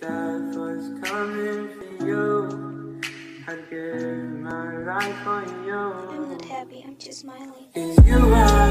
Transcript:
death was coming for you, I'd give my life for you. I'm not happy, I'm just smiling. You are